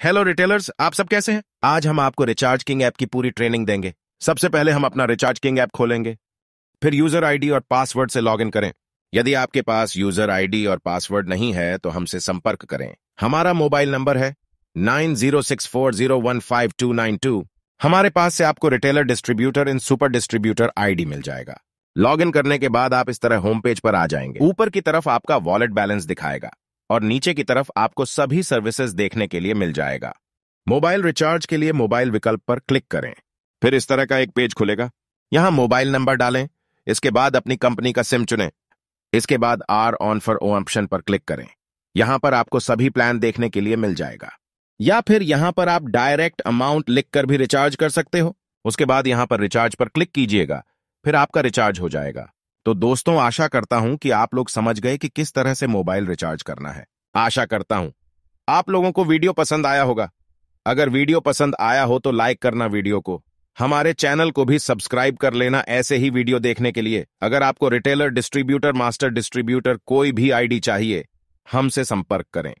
Hello retailers आप सब कैसे हैं? आज हम आपको रिचार्ज किंग ऐप की पूरी ट्रेनिंग देंगे। सबसे पहले हम अपना रिचार्ज किंग ऐप खोलेंगे। फिर यूज़र आईडी और पासवर्ड से लॉगिन करें। यदि आपके पास यूज़र आईडी और पासवर्ड नहीं है तो हमसे संपर्क करें। हमारा मोबाइल नंबर है नाइन हमारे पास से आपको रिटेलर डिस्ट्रीब्यूटर इन सुपर डिस्ट्रीब्यूटर आईडी मिल जाएगा। लॉगिन करने के बाद आप इस तरह होम पेज पर आ जाएँगे। ऊपर की तरफ़ आपका वॉलेट बैलेंस दिखाएगा। और नीचे की तरफ़ आपको सभी सर्विसेज़ देखने के लिए मिल जाएगा। मोबाइल रिचार्ज के लिए मोबाइल विकल्प पर क्लिक करें। फिर इस तरह का एक पेज खुलेगा। यहाँ मोबाइल नंबर डालें। इसके बाद अपनी कंपनी का सिम चुनें। इसके बाद R on for O option पर क्लिक करें। यहाँ पर आपको सभी प्लान देखने के लिए मिल जाएगा। या फिर यहाँ पर आप डायरेक्ट अमाउंट लिखकर भी रिचार्ज कर सकते हो। उसके बाद यहाँ पर रिचार्ज पर क्लिक कीजिएगा। फिर आपका रिचार्ज हो जाएगा। तो दोस्तों, आशा करता हूँ कि आप लोग समझ गए कि किस तरह से मोबाइल रिचार्ज करना है। आशा करता हूँ। आप लोगों को वीडियो पसंद आया होगा। अगर वीडियो पसंद आया हो तो लाइक करना वीडियो को। हमारे चैनल को भी सब्सक्राइब कर लेना ऐसे ही वीडियो देखने के लिए। अगर आपको रिटेलर, डिस्ट्रीब्यूटर, मास्टर डिस्ट्रीब्यूटर कोई भी आईडी चाहिए, हमसे संपर्क करें।